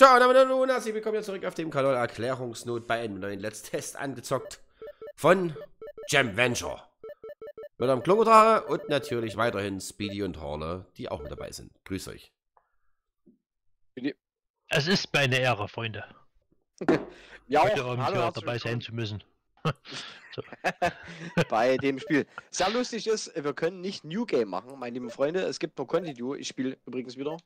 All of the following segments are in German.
Ciao, damit hallo und herzlich willkommen zurück auf dem Kanal Erklärungsnot bei einem neuen Let's Test angezockt von Jam Venture. Mit einem Klonotare und natürlich weiterhin Speedy und Harle, die auch mit dabei sind. Grüß euch. Es ist meine Ehre, Freunde. Ja, Heute auch. Hallo, hier herzlich dabei sein zu müssen. bei dem Spiel. Sehr lustig ist, wir können nicht New Game machen, meine lieben Freunde. Es gibt nur Continue. Ich spiele übrigens wieder.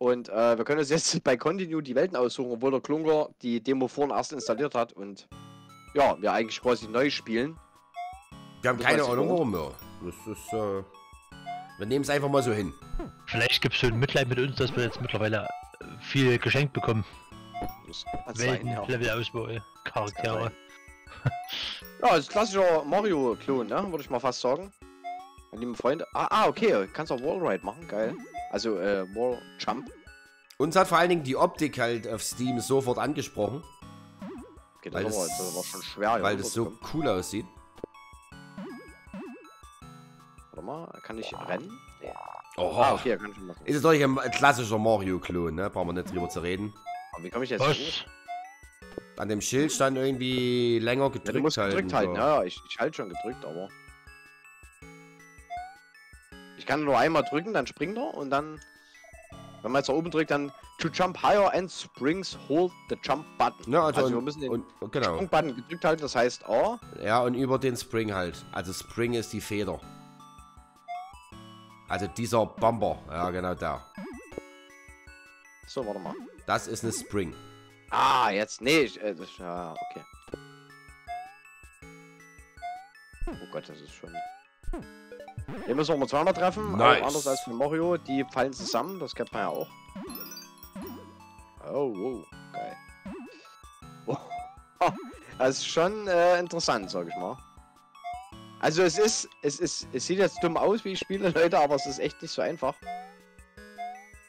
Und äh, wir können uns jetzt bei Continue die Welten aussuchen, obwohl der Klunker die Demo vorhin erst installiert hat und ja, wir eigentlich quasi neu spielen. Wir haben Das keine Ahnung warum, ja. Das ist, äh, wir nehmen es einfach mal so hin. Vielleicht gibt es so ein Mitleid mit uns, dass wir jetzt mittlerweile viel geschenkt bekommen. Welten, sein, ja. Levelausbau, Charaktere. Ja, das ist klassischer Mario-Klon, ne? Würde ich mal fast sagen. Lieben Freunde. Ah, ah, okay. Kannst auch Wallride machen, geil. Also, äh, Wall Jump. Uns hat vor allen Dingen die Optik halt auf Steam sofort angesprochen, Okay, Weil das, war, das- das war schon schwer. ja, weil das so cool aussieht. Warte mal, kann ich rennen? Nee. Oha. Ah, okay, kann ich machen. Ist natürlich ein klassischer Mario-Klon, ne? Brauchen wir nicht drüber zu reden. Aber wie komme ich jetzt Was? hoch? An dem Schild stand irgendwie länger Ja, gedrückt du musst halten. gedrückt halten. so. Ja, ja, ich, ich halte schon gedrückt, aber... Ich kann nur einmal drücken, dann springt er und dann... Wenn man jetzt da oben drückt, dann... To jump higher and springs, hold the jump button. Ja, also, Also wir und, müssen den und, genau. Sprung-Button gedrückt halten, das heißt A. Ja, und über den Spring halt. Also Spring ist die Feder. Also dieser Bumper. Ja, genau da. So, warte mal. Das ist eine Spring. Ah, jetzt, nee, ich, äh, ja, okay. Oh Gott, das ist schon... Hier müssen wir mal zweimal treffen, Nice. anders als für Mario, die fallen zusammen, das kennt man ja auch. Oh, wow, geil. Oh, das ist schon äh, interessant, sag ich mal. Also es ist, es ist, es sieht jetzt dumm aus, wie ich spiele, Leute, aber es ist echt nicht so einfach.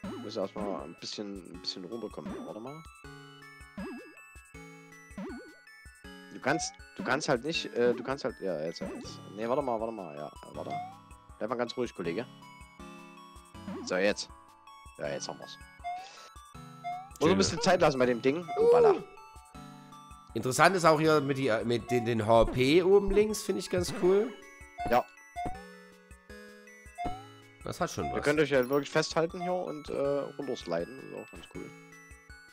Ich muss erstmal ein bisschen, ein bisschen runterkommen. Warte mal. Du kannst, du kannst halt nicht, äh, du kannst halt, ja, jetzt, jetzt. Nee, warte mal, warte mal, ja, warte. Bleib mal ganz ruhig, Kollege. So, jetzt. Ja, jetzt haben wir's. Muss ein bisschen Zeit lassen bei dem Ding. Hoppala. Interessant ist auch hier mit, die, mit den, den HP oben links, finde ich ganz cool. Ja. Das hat schon Ihr was. könnt euch ja wirklich festhalten hier und äh, runtersliden. Das ist auch ganz cool.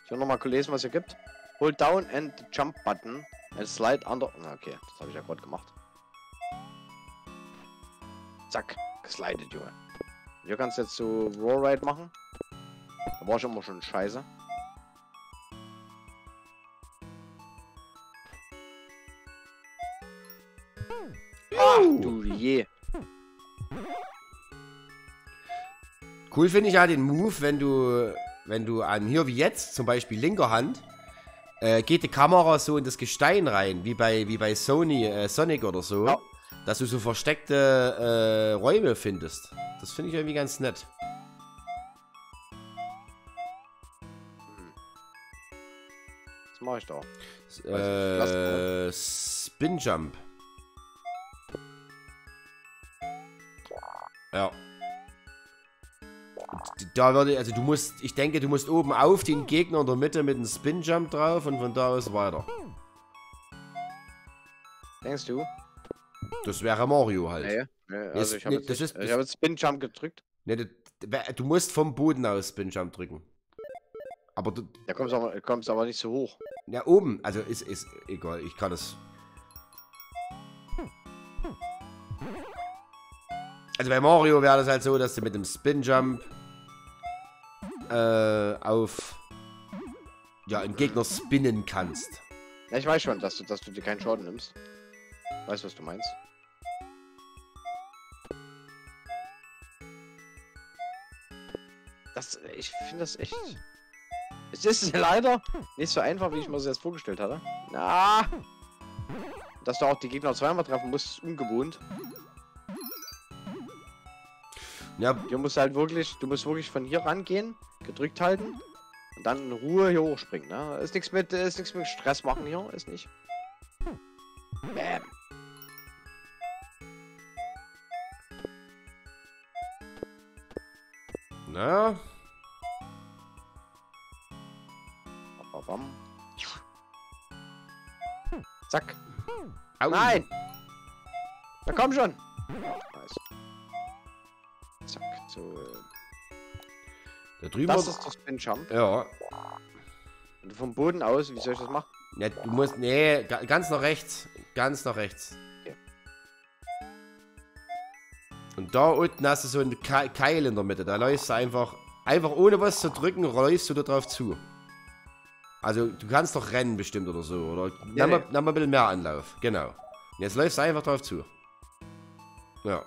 Ich will nochmal lesen, was ihr gibt. Hold down and jump button and slide under. Okay, das habe ich ja gerade gemacht. Zack, geslidet, Junge. Hier kannst du jetzt so Rollride machen. Da war ich immer schon scheiße. Ach du je. Cool finde ich ja den Move, wenn du, wenn du an hier wie jetzt, zum Beispiel linker Hand, äh, geht die Kamera so in das Gestein rein, wie bei, wie bei Sony, äh, Sonic oder so, Ja. Dass du so versteckte äh, Räume findest. Das finde ich irgendwie ganz nett. Was mache ich da? Äh, Spin Jump. Ja. Da würde, also du musst, ich denke, du musst oben auf den Gegner in der Mitte mit einem Spin Jump drauf und von da aus weiter. Denkst du? Das wäre Mario halt. Nee. nee also ich habe nee, jetzt, das hab jetzt Spin Jump gedrückt. Ne, du, du musst vom Boden aus Spin Jump drücken. Aber du, Da kommst du aber, kommst aber nicht so hoch. ja oben, also ist, ist egal, ich kann es. Also bei Mario wäre das halt so, dass du mit dem Spin Jump äh, auf ja, einen Gegner spinnen kannst. Ja, ich weiß schon, dass du, dass du dir keinen Schaden nimmst. Weißt was du meinst? Das, ich finde das echt. Es ist leider nicht so einfach, wie ich mir das jetzt vorgestellt hatte. Na, dass du auch die Gegner zweimal treffen musst, ist ungewohnt. Ja, Hier musst du halt wirklich, du musst wirklich von hier rangehen, gedrückt halten und dann in Ruhe hier hochspringen. Ne? Ist nichts mit, ist nichts mit Stress machen hier, ist nicht. Na. Babam. Zack. Au. Nein! Na komm schon! Nice. Zack, so. äh, Da drüben. Das ist der Spin Jump. ja. Und vom Boden aus, wie soll ich das machen? Ne, du musst. Nee, ga- ganz nach rechts. Ganz nach rechts. Und da unten hast du so einen Ke Keil in der Mitte. Da läufst du einfach. Einfach ohne was zu drücken, läufst du da drauf zu. Also, du kannst doch rennen bestimmt oder so. Oder Ja, nimm, mal, nimm mal ein bisschen mehr Anlauf. Genau. Und jetzt läufst du einfach drauf zu. Ja.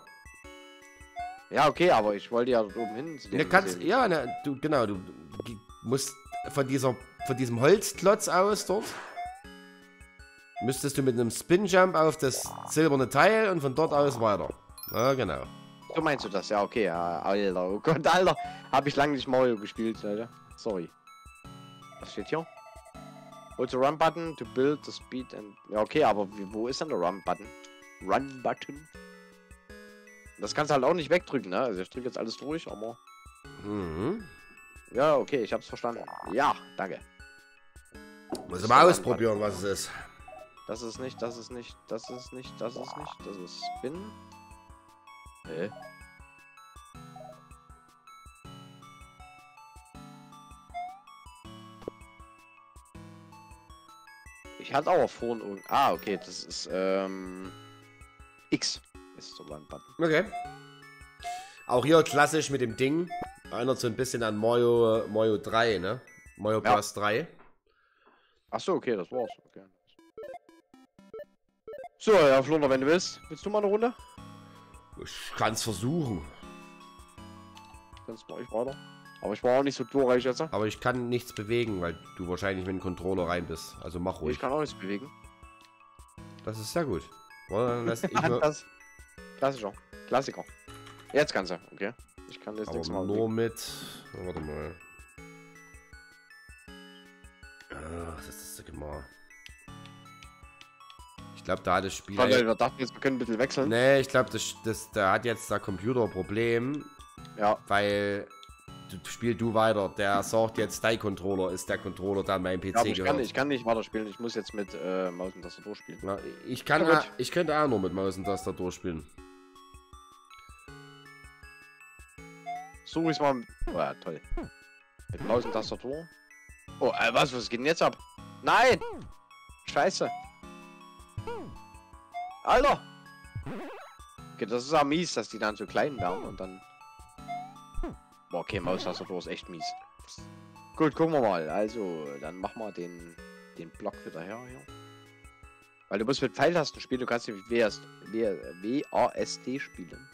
Ja, okay, aber ich wollte ja oben hin. Ne, kannst, ja, ne, du, genau, du musst von dieser, von diesem Holzklotz aus dort, müsstest du mit einem Spinjump auf das silberne Teil und von dort aus weiter. Ja, genau. So meinst du das? Ja, okay, ja, Alter. Oh Gott, Alter. Hab ich lange nicht Mario gespielt, Leute. Sorry. Was steht hier? Hold the Run Button to build the speed and. Ja, okay, aber wie, wo ist denn der Run Button? Run Button? Das kannst du halt auch nicht wegdrücken, ne? Also ich drücke jetzt alles durch, aber. Mhm. Ja, okay, ich hab's verstanden. Ja, danke. Muss mal ausprobieren, was es ist. Das ist nicht, das ist nicht, das ist nicht, das ist nicht, das ist Spin. Hä? Ich hatte aber vorhin irgend... Ah, okay, das ist, ähm... X ist so ein Button. Okay. Auch hier klassisch mit dem Ding. Erinnert so ein bisschen an Mario, Mario 3, ne? Mario Ja. Bros. 3. Ach so, okay, das war's. Okay. So, ja, Flunder, wenn du willst. Willst du mal eine Runde? Ich kann's versuchen. Sonst mach ich weiter. Aber ich war auch nicht so glorreich jetzt. Aber ich kann nichts bewegen, weil du wahrscheinlich mit dem Controller rein bist. Also mach ruhig. Ich kann auch nichts bewegen. Das ist sehr gut. Lass ich das. Klassischer. Klassiker. Jetzt kannst du, okay. Ich kann das aber nichts mal nur mit... Oh, warte mal. Ach, das ist so gemacht. Ich glaube, da hat das Spiel... Weil wir dachten jetzt, wir können ein bisschen wechseln. Nee, ich glaube, das, das, da hat jetzt der Computer ein Problem, Ja, weil spiel du weiter. Der sagt jetzt, dein Controller ist der Controller, der an meinem PC ja ich gehört. kann, ich kann nicht weiterspielen. Ich muss jetzt mit äh, Maus und Tastatur spielen. Na, ich, kann, Ja, ich könnte auch nur mit Maus und Tastatur spielen. Suche ich mal. Oh, ja, toll. Mit Maus und Tastatur. Oh, äh, was? Was geht denn jetzt ab? Nein! Scheiße. Alter! Okay, das ist ja mies, dass die dann so klein werden und dann. Boah, okay, Maustastatur ist echt mies. Gut, gucken wir mal. Also, dann mach mal den, den Block wieder her hier. Weil du musst mit Pfeiltasten spielen, du kannst WAS W- WASD spielen.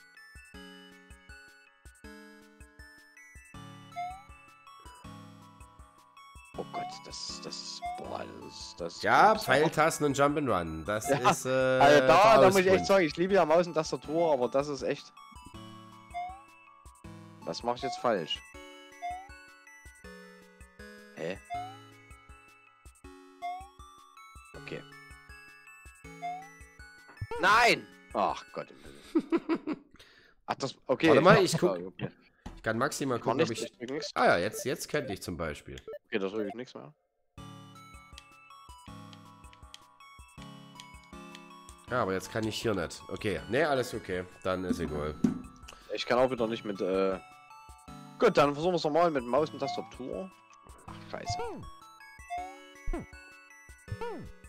Das, das, boah, das, das. Ja, das- Pfeiltasten und Jump'n'Run. Das Ja, ist. Äh, Also da, der da muss ich echt sagen, ich liebe ja Maus und Tastatur, aber das ist echt. Was mache ich jetzt falsch? Hä? Okay. Nein! Ach Gott. Ach, das. Okay. Warte mal, ich guck- Ich kann maximal gucken, ob ich. Ah ja, jetzt, jetzt könnte ich zum Beispiel. Okay, da drücke ich nichts mehr. Ja, aber jetzt kann ich hier nicht. Okay, nee, alles okay. Dann ist egal. Ich kann auch wieder nicht mit, äh... Gut, dann versuchen wir es nochmal mit Maus und Tastatur. Ach, scheiße.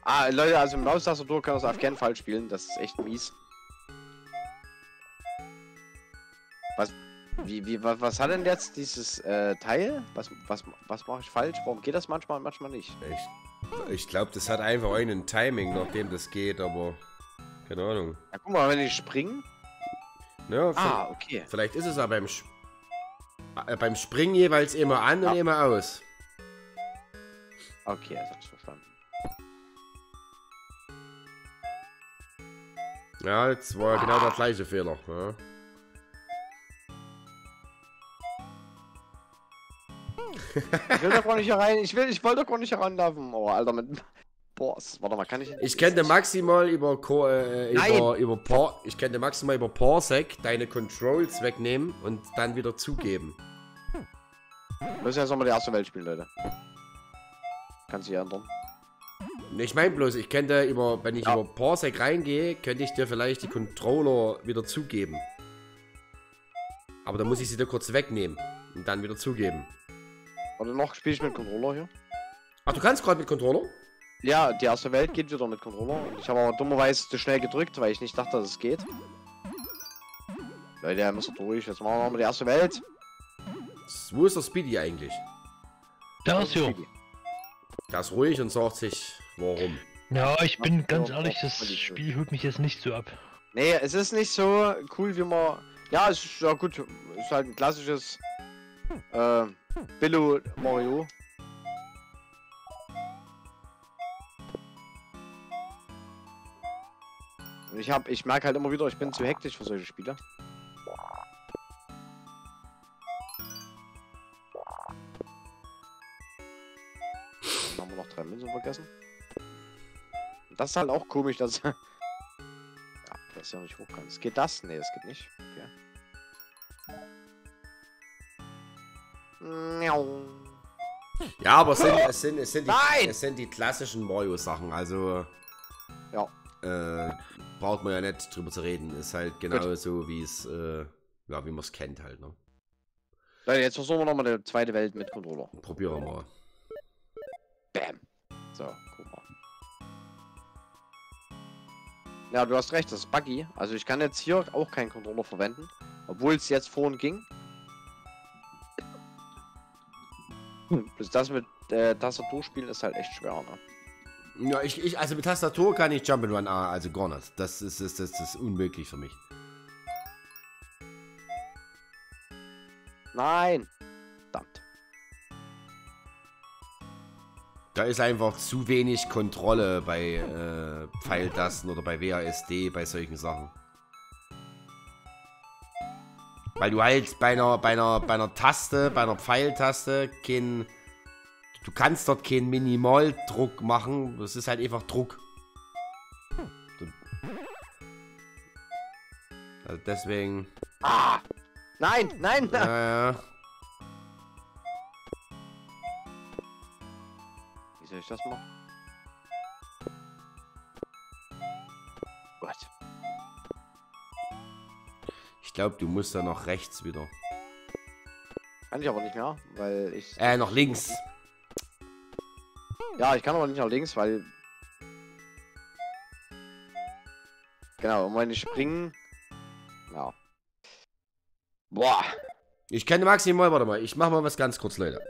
Ah, Leute, also mit Maus und Tastatur kann das auf keinen Fall spielen. Das ist echt mies. Was... Wie, wie, was, was hat denn jetzt dieses äh, Teil? Was, was, was mache ich falsch? Warum geht das manchmal und manchmal nicht? Ich, ich glaube, das hat einfach einen Timing, nachdem das geht, aber. Keine Ahnung. Ja, guck mal, wenn ich springe. Ja, Ah, okay. Vielleicht ist es aber beim, äh, beim Springen jeweils immer an und Ja. immer aus. Okay, jetzt hab ich verstanden. Ja, das war genau der gleiche Fehler. Ja. Ich will doch gar nicht hier rein. Ich will, ich wollte doch gar nicht heranlaufen. Oh, Alter, mit. Boah, es- warte mal, kann ich. Ich könnte maximal über, Co äh, über, Nein. über Par ich könnte maximal über Parsec deine Controls wegnehmen und dann wieder zugeben. Wir müssen jetzt nochmal die erste Welt spielen, Leute. Kann sich ändern. Ich meine bloß, ich könnte über, wenn ich Ja. über Parsec reingehe, könnte ich dir vielleicht die Controller wieder zugeben. Aber dann muss ich sie dir kurz wegnehmen und dann wieder zugeben. Oder noch spiele ich mit Controller hier. Ach, du kannst gerade mit Controller? Ja, die erste Welt geht wieder mit Controller. Ich habe aber dummerweise zu schnell gedrückt, weil ich nicht dachte, dass es geht. Leute, ihr müsst durch. Jetzt machen wir nochmal die erste Welt. Wo ist der Speedy eigentlich? Da ist jo. Der ist ruhig und sagt sich, warum. Ja, ich bin ganz ehrlich, das. Spiel holt mich jetzt nicht so ab. Nee, es ist nicht so cool, wie man. Ja, es ist ja gut. Es ist halt ein klassisches äh, Billo Mario. Ich hab, ich merke halt immer wieder, ich bin zu hektisch für solche Spiele. Dann haben wir noch drei Münzen vergessen. Das ist halt auch komisch, dass ja, das ja nicht hoch kann. Es geht das? Nee, das geht nicht. Okay. Ja, aber es sind, es sind, es sind, die, es sind die klassischen Mario-Sachen, also. Ja. Äh, braucht man ja nicht drüber zu reden. Ist halt genauso, wie es, äh, ja, wie man es kennt halt, ne? Leute, jetzt versuchen wir nochmal die zweite Welt mit Controller. Probieren wir mal. Bam. So, guck mal. Ja, du hast recht, das ist buggy. Also ich kann jetzt hier auch keinen Controller verwenden. Obwohl es jetzt vorhin ging. Das mit äh, Tastatur spielen ist halt echt schwer, ne? Ja, ich, ich, also mit Tastatur kann ich Jump'n'Run, ah, also gar nicht. Das ist, ist, das ist unmöglich für mich. Nein! Verdammt. Da ist einfach zu wenig Kontrolle bei äh, Pfeiltasten oder bei WASD, bei solchen Sachen. Weil du halt bei einer, bei einer, bei einer Taste, bei einer Pfeiltaste kein. Du kannst dort keinen Minimaldruck machen. Das ist halt einfach Druck. Also deswegen. Ah! Nein, nein, nein! Ja, ja. Wie soll ich das machen? Glaube, du musst da noch rechts wieder. Kann ich aber nicht mehr, weil ich. Äh, noch links. Ja, ich kann aber nicht nach links, weil. Genau, und meine Springen. Ja. Boah. Ich kenne maximal, warte mal, ich mach mal was ganz kurz, Leute.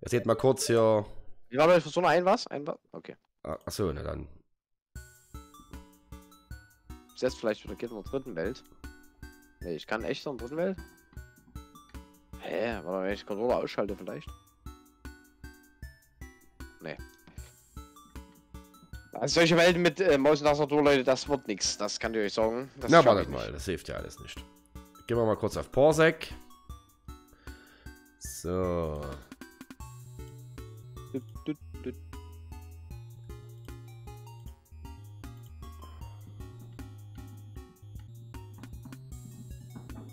Ihr seht mal kurz hier. Wie war das für so ein was? Ein was? Okay. Ah, Achso, na dann. Jetzt vielleicht wieder geht in der dritten Welt. Nee, ich kann echt in der dritten Welt. Hä? Warte, wenn ich Controller ausschalte vielleicht. Nee. Also solche Welten mit äh, Maus und Tastatur, Leute, das wird nichts. Das kann ich euch sagen. Das Na, wartet mal, das hilft ja alles nicht. Gehen wir mal kurz auf Porsec. So.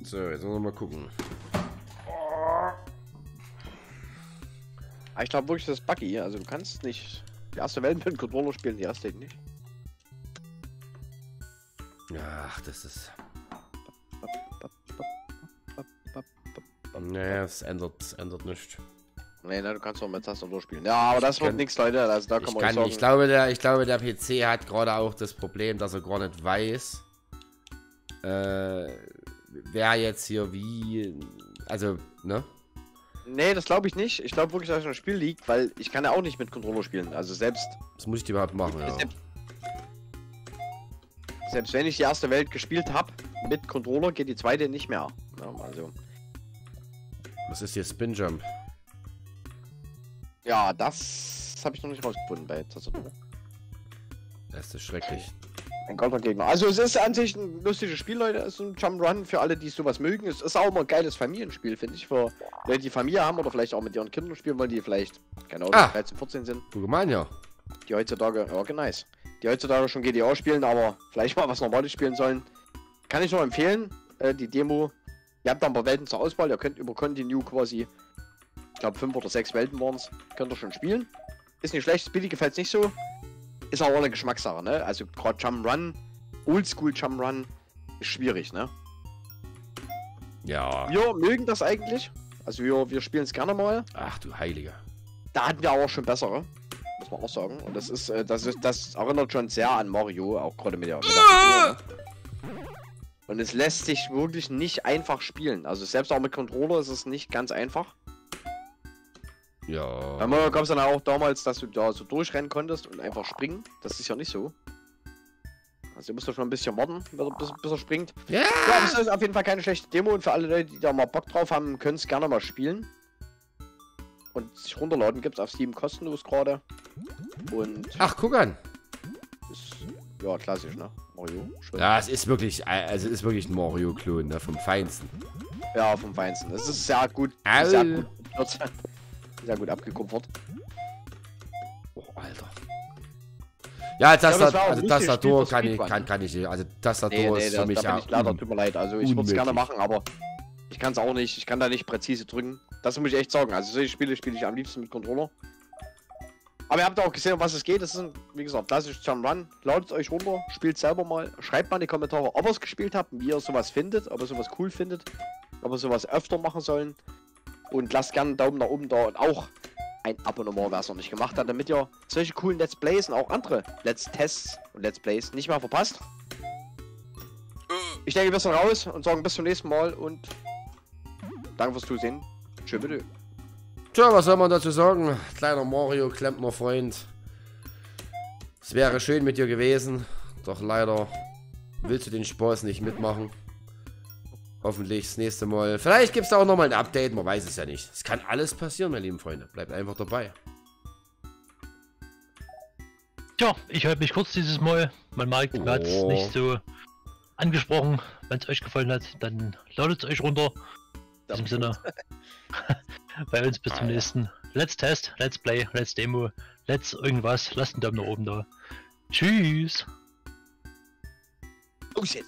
So, jetzt müssen wir mal gucken. Aber ich glaube wirklich, das ist buggy. Also du kannst nicht die erste Welt mit dem Controller spielen, die erste nicht. Ach, das ist. Nee, es ändert, es ändert nichts. Nee, ne, du kannst auch mit Tastatur spielen. Ja, aber das wird kann- nichts, Leute. Also da kann Ich, man kann, ich, glaube, der, ich glaube, der PC hat gerade auch das Problem, dass er gar nicht weiß, äh, wer jetzt hier wie. Also, ne? Nee, das glaube ich nicht. Ich glaube wirklich, dass es ein Spiel liegt, weil ich kann ja auch nicht mit Controller spielen. Also selbst, Was muss ich die überhaupt machen? Ja. selbst, selbst wenn ich die erste Welt gespielt habe mit Controller, geht die zweite nicht mehr. Also, Was ist hier Spin Jump? ja, das habe ich noch nicht rausgefunden bei Tastatur. Das ist schrecklich. Ein Gegner. Also es ist an sich ein lustiges Spiel, Leute. Es ist ein Jump'n'Run für alle, die sowas mögen. Es ist auch immer ein geiles Familienspiel, finde ich. Für Leute, die Familie haben oder vielleicht auch mit ihren Kindern spielen wollen, die vielleicht, keine Ahnung, Ah. 13, 14 sind. Mal ja. Die heutzutage, ja, okay, nice. Die heutzutage schon GTA spielen, aber vielleicht mal was Normales spielen sollen. Kann ich nur empfehlen, äh, die Demo. Ihr habt da ein paar Welten zur Auswahl. Ihr könnt über Continue quasi, ich glaube, fünf oder sechs Welten waren es, könnt ihr schon spielen. ist nicht schlecht, Speedy gefällt nicht so. Ist aber auch eine Geschmackssache, ne? Also gerade Jump'n'Run, Oldschool Jump'n'Run, ist schwierig, ne? Ja. Wir mögen das eigentlich. Also wir, wir spielen es gerne mal. Ach du Heiliger. Da hatten wir aber auch schon bessere. Muss man auch sagen. Und das ist, äh, das ist, das erinnert schon sehr an Mario, auch gerade mit der, mit der Figur, ne? Und es lässt sich wirklich nicht einfach spielen. Also selbst auch mit Controller ist es nicht ganz einfach. Ja. Bei Mario gab es dann auch damals, dass du da so durchrennen konntest und einfach springen. Das ist ja nicht so. Also ihr müsst doch schon ein bisschen warten, bis er, bis, er springt. Ja. Ja, aber es ist auf jeden Fall keine schlechte Demo und für alle Leute, die da mal Bock drauf haben, können es gerne mal spielen. Und sich runterladen gibt es auf Steam kostenlos gerade. Und Ach, guck an. ist ja klassisch, ne? Mario. Schon. Ja, es ist wirklich, also es ist wirklich ein Mario-Klon, ne? Vom Feinsten. Ja, vom Feinsten. Es ist sehr gut. Au. Sehr gut, sehr gut abgekupfert. Oh, Alter. Ja, das Tastat auch also Tastatur kann ich, kann, kann ich nicht. Also Tastatur Nee, nee, ist für mich da bin ja leider, tut mir leid. Also ich würde es gerne machen, aber ich kann es auch nicht. Ich kann da nicht präzise drücken. Das muss ich echt sagen. Also solche Spiele spiele ich am liebsten mit Controller. Aber ihr habt auch gesehen, um was es geht. Das ist ein, wie gesagt, klassisch Run. Ladet euch runter, spielt selber mal. Schreibt mal in die Kommentare, ob ihr es gespielt habt, wie ihr sowas findet, ob ihr sowas cool findet, ob wir sowas öfter machen sollen. Und lasst gerne einen Daumen nach oben da und auch ein Abonnement, wer es noch nicht gemacht hat, damit ihr solche coolen Let's Plays und auch andere Let's Tests und Let's Plays nicht mehr verpasst. Ich denke, wir sind raus und sagen bis zum nächsten Mal und danke fürs Zusehen. Tschö, bitte. Tja, was soll man dazu sagen? Kleiner Mario, Klempner Freund. Es wäre schön mit dir gewesen, doch leider willst du den Spaß nicht mitmachen. Hoffentlich das nächste Mal. Vielleicht gibt es da auch nochmal ein Update, man weiß es ja nicht. Es kann alles passieren, meine lieben Freunde. Bleibt einfach dabei. Tja, ich halte mich kurz dieses Mal. Man merkt, mir hat es Oh. nicht so angesprochen. Wenn es euch gefallen hat, dann ladet es euch runter. In diesem Sinne. Bei uns bis zum Ah, nächsten Let's Test, Let's Play, Let's Demo, Let's irgendwas. Lasst einen Daumen nach oben da. Tschüss. Los jetzt.